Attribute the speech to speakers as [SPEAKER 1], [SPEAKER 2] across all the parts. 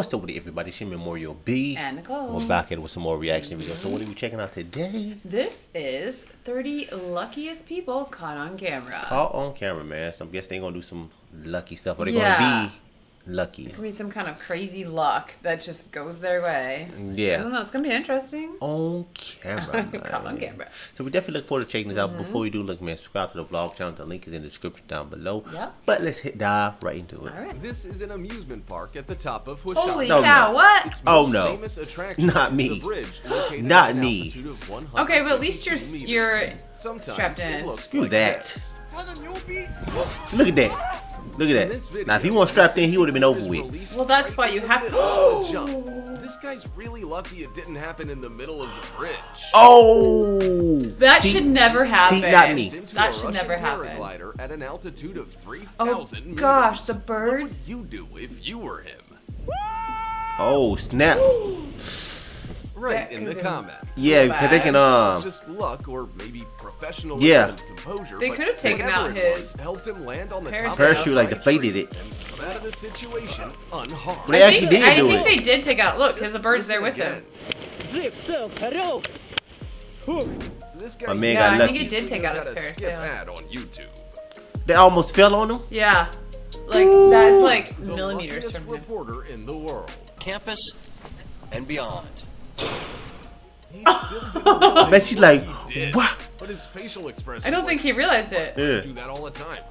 [SPEAKER 1] What's up with everybody? It's your Mario B.
[SPEAKER 2] And Nicole.
[SPEAKER 1] We're back here with some more reaction videos. So what are we checking out today?
[SPEAKER 2] This is 30 luckiest people caught on camera.
[SPEAKER 1] Caught on camera, man. So I guess they're gonna do some lucky stuff. Are they
[SPEAKER 2] Yeah.
[SPEAKER 1] gonna be lucky.
[SPEAKER 2] It's gonna be some kind of crazy luck that just goes their way. Yeah. I don't know. It's gonna be interesting.
[SPEAKER 1] On camera.
[SPEAKER 2] Caught on camera.
[SPEAKER 1] So we definitely look forward to checking this out. Mm-hmm. Before we do, look, man, subscribe to the vlog channel. The link is in the description down below.
[SPEAKER 2] Yep.
[SPEAKER 1] But let's hit dive right into it.
[SPEAKER 2] All right.
[SPEAKER 3] This is an amusement park at the top of Huashan.
[SPEAKER 2] Holy
[SPEAKER 1] No,
[SPEAKER 2] cow!
[SPEAKER 1] no.
[SPEAKER 2] What?
[SPEAKER 3] Its
[SPEAKER 1] Oh, no.
[SPEAKER 3] famous attraction
[SPEAKER 1] Not me.
[SPEAKER 3] Bridge
[SPEAKER 1] Not me.
[SPEAKER 2] Okay, but at least you're you're
[SPEAKER 3] Sometimes
[SPEAKER 2] strapped in.
[SPEAKER 3] looks
[SPEAKER 1] Screw
[SPEAKER 3] like
[SPEAKER 1] that.
[SPEAKER 3] this.
[SPEAKER 1] Look at that. Look at that.
[SPEAKER 3] video,
[SPEAKER 1] Now, if he wasn't strapped in, he would have been over with.
[SPEAKER 2] Well, that's
[SPEAKER 3] right
[SPEAKER 2] why you have to-
[SPEAKER 3] middle of the jump. This guy's really lucky it didn't happen in the middle of the bridge.
[SPEAKER 1] Oh!
[SPEAKER 2] That
[SPEAKER 1] See?
[SPEAKER 2] should never happen.
[SPEAKER 1] See, not me.
[SPEAKER 2] That should
[SPEAKER 3] Russian
[SPEAKER 2] never happen.
[SPEAKER 3] paraglider at an altitude of 3,000
[SPEAKER 2] Oh
[SPEAKER 3] meters.
[SPEAKER 2] gosh, the
[SPEAKER 3] What would you do if you were him?
[SPEAKER 1] Oh, snap.
[SPEAKER 3] Right
[SPEAKER 2] That
[SPEAKER 3] in the
[SPEAKER 2] could've
[SPEAKER 3] comments.
[SPEAKER 1] Yeah, because they can,
[SPEAKER 3] It's
[SPEAKER 1] um,
[SPEAKER 3] just luck or maybe professional
[SPEAKER 1] Yeah.
[SPEAKER 3] and composure.
[SPEAKER 2] They could've taken out his
[SPEAKER 3] was, helped him land on the top
[SPEAKER 2] parachute,
[SPEAKER 1] like,
[SPEAKER 3] right
[SPEAKER 1] deflated
[SPEAKER 3] tree
[SPEAKER 1] it.
[SPEAKER 3] and come out of the situation unharmed.
[SPEAKER 1] They
[SPEAKER 2] I
[SPEAKER 1] actually
[SPEAKER 2] think,
[SPEAKER 1] did
[SPEAKER 2] I
[SPEAKER 1] do
[SPEAKER 2] think
[SPEAKER 1] it.
[SPEAKER 2] they did take out. Look, because the bird's there
[SPEAKER 3] listen
[SPEAKER 2] with
[SPEAKER 3] again.
[SPEAKER 2] him.
[SPEAKER 3] This guy
[SPEAKER 1] My man
[SPEAKER 2] Yeah,
[SPEAKER 1] got
[SPEAKER 2] I
[SPEAKER 1] lucky.
[SPEAKER 2] think it did take out his
[SPEAKER 3] knows how to skip
[SPEAKER 2] parasail.
[SPEAKER 3] ad on YouTube.
[SPEAKER 1] They almost fell on him.
[SPEAKER 2] Yeah, like that's like
[SPEAKER 3] The
[SPEAKER 2] millimeters
[SPEAKER 3] luckiest
[SPEAKER 2] from him.
[SPEAKER 3] reporter in the world.
[SPEAKER 4] campus and beyond.
[SPEAKER 3] He still didn't realize
[SPEAKER 1] I bet she's like, what?
[SPEAKER 3] But his facial expression.
[SPEAKER 2] I don't think he realized it.
[SPEAKER 1] Yeah.
[SPEAKER 3] do that all the time.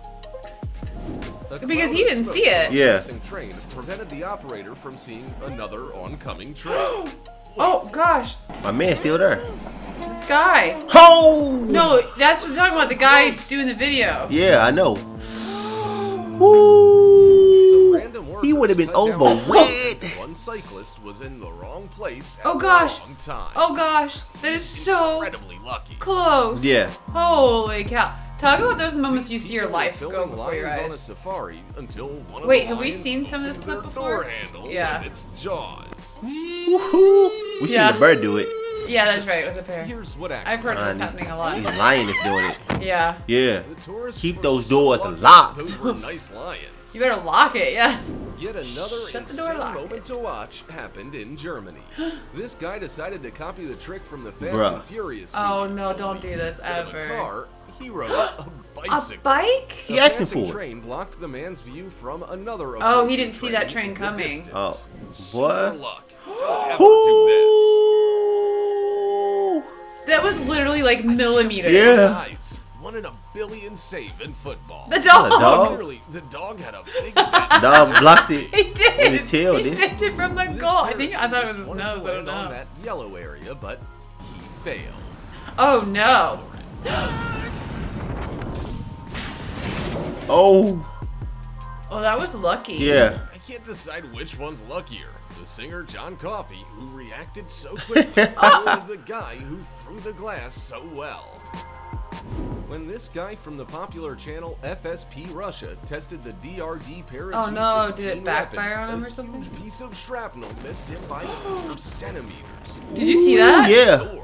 [SPEAKER 3] A
[SPEAKER 2] Because he didn't see it.
[SPEAKER 3] from the
[SPEAKER 1] Yeah.
[SPEAKER 3] passing train prevented the operator from seeing another oncoming train.
[SPEAKER 2] Oh gosh,
[SPEAKER 1] My man's still there.
[SPEAKER 2] this guy.
[SPEAKER 1] Oh!
[SPEAKER 2] No, that's what I'm talking about. The guy doing the video.
[SPEAKER 1] Yeah, I know.
[SPEAKER 3] Some
[SPEAKER 1] Ooh!
[SPEAKER 3] random
[SPEAKER 1] He would have been
[SPEAKER 3] workers cut
[SPEAKER 1] over with.
[SPEAKER 3] One cyclist was in the wrong place at
[SPEAKER 2] Oh, gosh.
[SPEAKER 3] the wrong time.
[SPEAKER 2] Oh gosh, that is so
[SPEAKER 3] incredibly lucky.
[SPEAKER 2] close.
[SPEAKER 1] Yeah.
[SPEAKER 2] Holy cow! Talk about those moments you see your life go
[SPEAKER 3] filming
[SPEAKER 2] before your
[SPEAKER 3] lions on a
[SPEAKER 2] eyes.
[SPEAKER 3] safari until one of
[SPEAKER 2] Wait,
[SPEAKER 3] the
[SPEAKER 2] have we seen some of this clip
[SPEAKER 3] their
[SPEAKER 2] before?
[SPEAKER 3] Handle
[SPEAKER 2] Yeah.
[SPEAKER 3] its jaws.
[SPEAKER 1] Woohoo! We seen
[SPEAKER 2] Yeah.
[SPEAKER 1] the bird do it.
[SPEAKER 2] Yeah, that's right. It was a pair.
[SPEAKER 3] Here's what actually
[SPEAKER 2] I've heard this happening a lot.
[SPEAKER 1] These lion is doing it.
[SPEAKER 2] Yeah.
[SPEAKER 1] Yeah. Keep those doors locked.
[SPEAKER 3] Those were nice.
[SPEAKER 2] You better lock it. Yeah.
[SPEAKER 3] Yet another
[SPEAKER 2] Shut the door,
[SPEAKER 3] insane
[SPEAKER 2] lock
[SPEAKER 3] moment
[SPEAKER 2] it.
[SPEAKER 3] to watch happened in Germany. this guy decided to copy the trick from the Fast
[SPEAKER 1] Bruh.
[SPEAKER 3] and Furious
[SPEAKER 2] Oh
[SPEAKER 3] movie.
[SPEAKER 2] no! Don't do this
[SPEAKER 3] Instead of a
[SPEAKER 2] ever.
[SPEAKER 3] car, he rode a bicycle.
[SPEAKER 2] A bike?
[SPEAKER 1] He
[SPEAKER 3] The
[SPEAKER 1] asking
[SPEAKER 3] passing
[SPEAKER 1] for it.
[SPEAKER 3] train blocked the man's view from another.
[SPEAKER 2] Oh, he didn't see that train coming.
[SPEAKER 1] Oh, what?
[SPEAKER 3] luck. Don't ever do
[SPEAKER 1] Ooh!
[SPEAKER 2] That was literally like millimeters.
[SPEAKER 1] Yeah.
[SPEAKER 3] This. Besides, one in a billion save in football.
[SPEAKER 2] The dog.
[SPEAKER 1] dog?
[SPEAKER 3] Clearly, the dog had a big bet.
[SPEAKER 1] Dog blocked it.
[SPEAKER 2] He did.
[SPEAKER 1] With his tail,
[SPEAKER 2] he
[SPEAKER 1] did.
[SPEAKER 2] saved it from the
[SPEAKER 3] This
[SPEAKER 2] goal. I think I thought it was his nose.
[SPEAKER 3] to
[SPEAKER 2] I don't
[SPEAKER 3] land on that yellow area, but he failed.
[SPEAKER 2] Oh no.
[SPEAKER 1] Oh,
[SPEAKER 2] Oh, that was lucky.
[SPEAKER 1] yeah.
[SPEAKER 3] I can't decide which one's luckier. The singer John Coffey, who reacted so quickly, or the guy who threw the glass so well. When this guy from the popular channel FSP Russia tested the DRD parachute
[SPEAKER 2] Oh, no, did it backfire
[SPEAKER 3] weapon,
[SPEAKER 2] on him or something?
[SPEAKER 3] huge piece of shrapnel missed him by four centimeters.
[SPEAKER 2] Did you see that?
[SPEAKER 1] Yeah.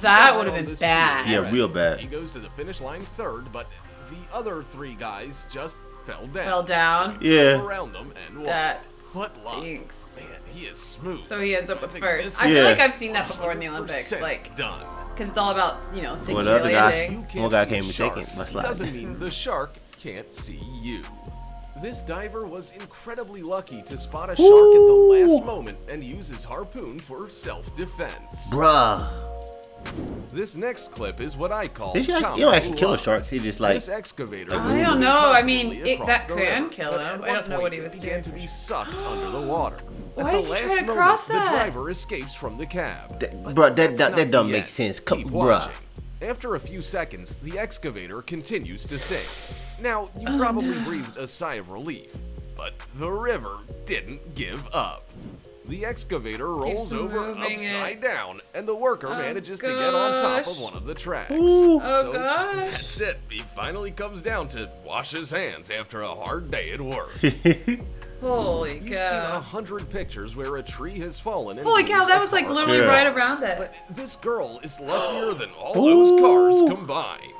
[SPEAKER 2] That would have been bad.
[SPEAKER 1] Yeah, real bad.
[SPEAKER 3] He goes to the finish line third, but the other three guys just fell down.
[SPEAKER 2] Fell down.
[SPEAKER 3] So
[SPEAKER 1] Yeah.
[SPEAKER 3] around them and won.
[SPEAKER 2] That
[SPEAKER 3] What luck.
[SPEAKER 2] stinks.
[SPEAKER 3] Man, he is smooth.
[SPEAKER 2] So he ends up with
[SPEAKER 3] think
[SPEAKER 2] first.
[SPEAKER 3] this
[SPEAKER 2] I feel like I've seen that before in the Olympics, like
[SPEAKER 3] done.
[SPEAKER 2] Because it's all about you know sticking
[SPEAKER 1] Well, the other guys-
[SPEAKER 2] landing.
[SPEAKER 3] You can't
[SPEAKER 1] One guy
[SPEAKER 3] see
[SPEAKER 1] came
[SPEAKER 3] a
[SPEAKER 1] in
[SPEAKER 3] shark,
[SPEAKER 1] second by slide.
[SPEAKER 3] Doesn't mean the shark can't see you. This diver was incredibly lucky to spot a shark at the last moment and use his harpoon for self-defense.
[SPEAKER 1] Bruh.
[SPEAKER 3] This next clip is what I call
[SPEAKER 1] This guy,
[SPEAKER 3] combo
[SPEAKER 1] you don't actually kill a shark. He just like,
[SPEAKER 3] this excavator.
[SPEAKER 1] I
[SPEAKER 2] don't know. I mean, it- that
[SPEAKER 3] the
[SPEAKER 2] can
[SPEAKER 3] river,
[SPEAKER 2] kill him. I don't know what he was
[SPEAKER 3] it began
[SPEAKER 2] doing.
[SPEAKER 3] to be sucked under the water.
[SPEAKER 2] Why
[SPEAKER 3] At the last moment,
[SPEAKER 2] cross
[SPEAKER 3] the driver escapes from the cab.
[SPEAKER 1] that,
[SPEAKER 3] But
[SPEAKER 1] bruh, that,
[SPEAKER 3] that's
[SPEAKER 1] that,
[SPEAKER 3] not
[SPEAKER 1] that don't make
[SPEAKER 3] end.
[SPEAKER 1] sense. Come,
[SPEAKER 3] Keep After a few seconds, the excavator continues to sink. Now, you
[SPEAKER 2] Oh,
[SPEAKER 3] probably breathed a sigh of relief, but the river didn't give up. The excavator rolls over upside
[SPEAKER 2] it.
[SPEAKER 3] down, and the worker
[SPEAKER 2] Oh,
[SPEAKER 3] manages to get on top of one of the tracks.
[SPEAKER 1] Ooh.
[SPEAKER 2] Oh,
[SPEAKER 3] So,
[SPEAKER 2] gosh.
[SPEAKER 3] That's it. He finally comes down to wash his hands after a hard day at work.
[SPEAKER 2] Holy
[SPEAKER 3] You've seen a
[SPEAKER 2] cow!
[SPEAKER 3] hundred pictures where a tree has fallen. And
[SPEAKER 2] Holy cow! That was like literally
[SPEAKER 1] Yeah.
[SPEAKER 2] right around it.
[SPEAKER 3] But this girl is luckier than all those cars
[SPEAKER 1] Ooh.
[SPEAKER 3] combined.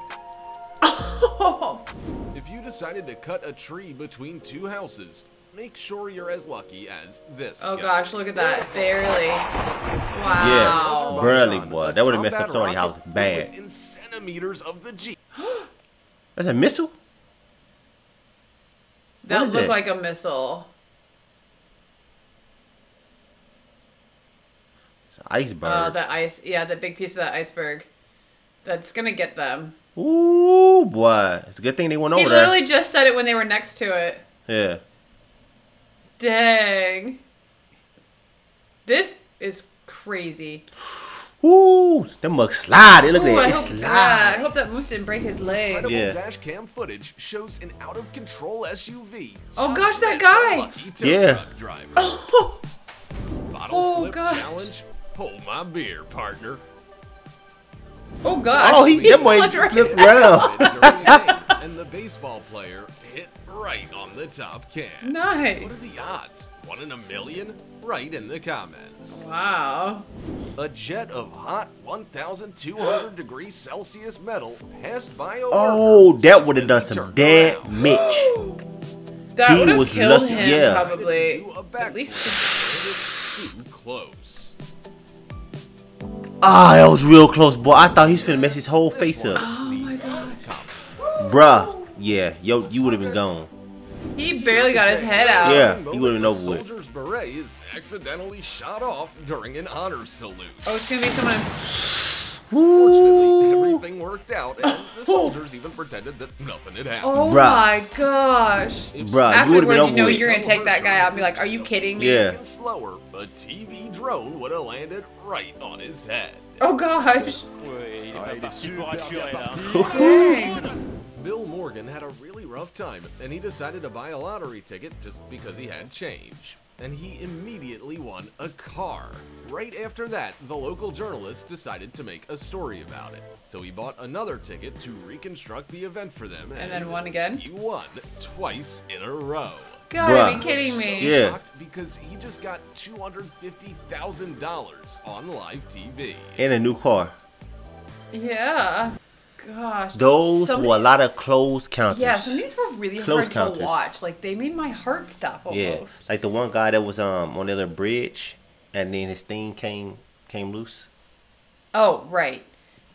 [SPEAKER 3] If you decided to cut a tree between two houses, make sure you're as lucky as this.
[SPEAKER 2] Oh
[SPEAKER 3] guy.
[SPEAKER 2] gosh, look at that. Barely. Wow.
[SPEAKER 1] Yeah.
[SPEAKER 2] Wow.
[SPEAKER 1] Barely, boy. That would've messed up somebody's
[SPEAKER 3] rocket
[SPEAKER 1] house
[SPEAKER 3] flew
[SPEAKER 1] bad.
[SPEAKER 3] within centimeters of the Jeep.
[SPEAKER 1] That's a missile.
[SPEAKER 2] That looked
[SPEAKER 1] that?
[SPEAKER 2] like a missile.
[SPEAKER 1] It's an iceberg.
[SPEAKER 2] Uh, that ice, yeah, that big piece of that iceberg. That's gonna get them.
[SPEAKER 1] Ooh, boy. It's a good thing they went
[SPEAKER 2] He
[SPEAKER 1] over there.
[SPEAKER 2] He literally just said it when they were next to it.
[SPEAKER 1] Yeah.
[SPEAKER 2] Dang. This is crazy.
[SPEAKER 1] Ooh, them mugs slide. Look
[SPEAKER 2] Ooh,
[SPEAKER 1] at
[SPEAKER 2] I
[SPEAKER 1] that.
[SPEAKER 2] hope,
[SPEAKER 1] It
[SPEAKER 2] yeah, I hope that moose didn't break his leg.
[SPEAKER 3] Incredible
[SPEAKER 1] Yeah.
[SPEAKER 3] dash cam footage shows an out of control SUV.
[SPEAKER 2] Oh, gosh, that guy!
[SPEAKER 3] a lucky tow
[SPEAKER 1] Yeah.
[SPEAKER 3] truck driver. Bottle
[SPEAKER 2] Oh,
[SPEAKER 3] flip
[SPEAKER 2] gosh.
[SPEAKER 3] challenge. Hold my beer, partner.
[SPEAKER 2] Oh gosh.
[SPEAKER 1] Oh, he, that boy
[SPEAKER 2] flipped right
[SPEAKER 1] around.
[SPEAKER 3] During the game, and the baseball player hit right on the top can.
[SPEAKER 2] Nice.
[SPEAKER 3] What are the odds? One in a million? Right in the comments.
[SPEAKER 2] Wow.
[SPEAKER 3] A jet of hot 1,200 degrees Celsius metal passed by a
[SPEAKER 1] Oh, that would have done some
[SPEAKER 3] turned around.
[SPEAKER 1] damage.
[SPEAKER 2] That
[SPEAKER 1] He
[SPEAKER 2] would have
[SPEAKER 1] was
[SPEAKER 2] killed
[SPEAKER 1] lucky,
[SPEAKER 2] him
[SPEAKER 1] yeah.
[SPEAKER 2] probably.
[SPEAKER 3] To do a
[SPEAKER 2] At least.
[SPEAKER 3] too close.
[SPEAKER 1] Ah, that was real close, boy. I thought he was finna mess his whole face up.
[SPEAKER 2] Oh my god.
[SPEAKER 1] Bruh. Yeah, yo, you would have been gone.
[SPEAKER 2] He barely got his head out.
[SPEAKER 1] Yeah, he would've been
[SPEAKER 3] a
[SPEAKER 1] over with.
[SPEAKER 3] Soldier's beret is accidentally shot off during an honor salute.
[SPEAKER 2] Oh, it's gonna be someone.
[SPEAKER 3] Fortunately,
[SPEAKER 1] Ooh.
[SPEAKER 3] Everything worked out, and the soldiers even pretended that nothing had happened.
[SPEAKER 2] Oh
[SPEAKER 1] Bruh.
[SPEAKER 2] my gosh.
[SPEAKER 3] If
[SPEAKER 1] Bruh, you would've been
[SPEAKER 2] you
[SPEAKER 1] over
[SPEAKER 2] know
[SPEAKER 1] with.
[SPEAKER 2] you're gonna take that guy out and be like, "Are you kidding me?"
[SPEAKER 1] Yeah.
[SPEAKER 3] Even slower, a TV drone would have landed right on his head.
[SPEAKER 2] Oh gosh.
[SPEAKER 5] Ouais, il est pas parti pour assurer là.
[SPEAKER 2] Dang.
[SPEAKER 3] Bill Morgan had a really rough time, and he decided to buy a lottery ticket just because he had change. And he immediately won a car. Right after that, the local journalist decided to make a story about it. So he bought another ticket to reconstruct the event for them.
[SPEAKER 2] And then won again?
[SPEAKER 3] He won twice in a row.
[SPEAKER 2] Gotta
[SPEAKER 1] Bruh.
[SPEAKER 2] be kidding me.
[SPEAKER 1] Yeah.
[SPEAKER 3] Shocked because he just got $250,000 on live TV.
[SPEAKER 1] And a new car.
[SPEAKER 2] Yeah. Gosh.
[SPEAKER 1] Those
[SPEAKER 2] Some
[SPEAKER 1] were a lot of close counters.
[SPEAKER 2] Yeah, some of these were really
[SPEAKER 1] Close
[SPEAKER 2] hard
[SPEAKER 1] counters.
[SPEAKER 2] to watch. Like they made my heart stop almost.
[SPEAKER 1] Yeah, like the one guy that was um on the other bridge, and then his thing came came loose.
[SPEAKER 2] oh, right.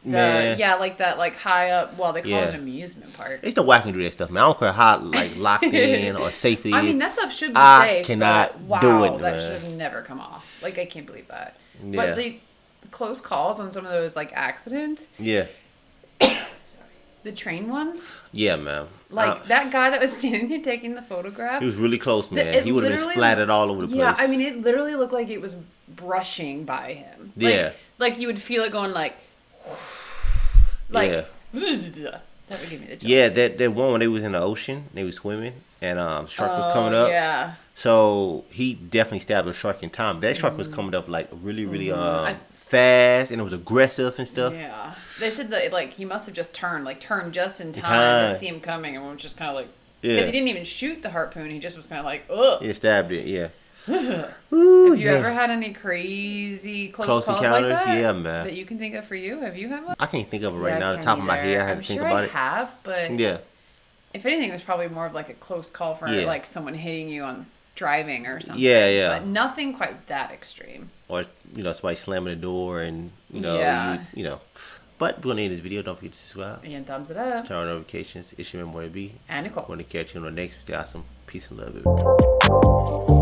[SPEAKER 2] The,
[SPEAKER 1] Man.
[SPEAKER 2] yeah, like that, like high up. Well, they call it an amusement park.
[SPEAKER 1] They still whacking do that stuff, man. I don't care how like locked in or safe it is.
[SPEAKER 2] I mean, that stuff should be
[SPEAKER 1] I
[SPEAKER 2] safe.
[SPEAKER 1] cannot
[SPEAKER 2] but
[SPEAKER 1] do
[SPEAKER 2] wow,
[SPEAKER 1] it,
[SPEAKER 2] that
[SPEAKER 1] man.
[SPEAKER 2] should have never come off. Like I can't believe that.
[SPEAKER 1] Yeah.
[SPEAKER 2] But the close calls on some of those like accidents,
[SPEAKER 1] yeah,
[SPEAKER 2] the train ones,
[SPEAKER 1] yeah, man.
[SPEAKER 2] like
[SPEAKER 1] Uh,
[SPEAKER 2] that guy that was standing there taking the photograph.
[SPEAKER 1] he was really close, man.
[SPEAKER 2] it
[SPEAKER 1] he would have been splattered all over the place.
[SPEAKER 2] Yeah, I mean, it literally looked like it was brushing by him. Like,
[SPEAKER 1] Yeah.
[SPEAKER 2] Like you would feel it going like, like,
[SPEAKER 1] Yeah.
[SPEAKER 2] that would give me the chills.
[SPEAKER 1] yeah, that that one when they was in the ocean, they was swimming, and um, shark was coming
[SPEAKER 2] Oh,
[SPEAKER 1] up.
[SPEAKER 2] Yeah.
[SPEAKER 1] So he definitely stabbed a shark in time. That shark was coming up like really, really um,
[SPEAKER 2] Mm-hmm. I-
[SPEAKER 1] fast, and it was aggressive and stuff.
[SPEAKER 2] Yeah. They said that like he must have just turned, like turned just in time
[SPEAKER 1] Time.
[SPEAKER 2] to see him coming, and was just kind of like,
[SPEAKER 1] Yeah.
[SPEAKER 2] because he didn't even shoot the harpoon. He just was kind of like, ugh.
[SPEAKER 1] He stabbed it. Yeah.
[SPEAKER 2] Have you
[SPEAKER 1] yeah.
[SPEAKER 2] ever had any crazy close,
[SPEAKER 1] Close
[SPEAKER 2] calls
[SPEAKER 1] encounters?
[SPEAKER 2] like that?
[SPEAKER 1] Yeah, man.
[SPEAKER 2] That you can think of for you? Have you had one?
[SPEAKER 1] I can't think of it right
[SPEAKER 2] Yeah,
[SPEAKER 1] now. The top of my head, I had
[SPEAKER 2] I'm
[SPEAKER 1] to think
[SPEAKER 2] sure
[SPEAKER 1] about
[SPEAKER 2] I
[SPEAKER 1] it.
[SPEAKER 2] have, but
[SPEAKER 1] Yeah.
[SPEAKER 2] if anything, it was probably more of like a close call for
[SPEAKER 1] Yeah.
[SPEAKER 2] like someone hitting you on driving or something.
[SPEAKER 1] Yeah, yeah.
[SPEAKER 2] But nothing quite that extreme.
[SPEAKER 1] Or you know, somebody slamming the door, and you know,
[SPEAKER 2] Yeah.
[SPEAKER 1] you, you know. But we're gonna end this video. Don't forget to subscribe,
[SPEAKER 2] And thumbs it up.
[SPEAKER 1] turn on notifications. It's your Mario B.
[SPEAKER 2] And Nicole.
[SPEAKER 1] Want to catch you on the next awesome. Peace and love. everybody.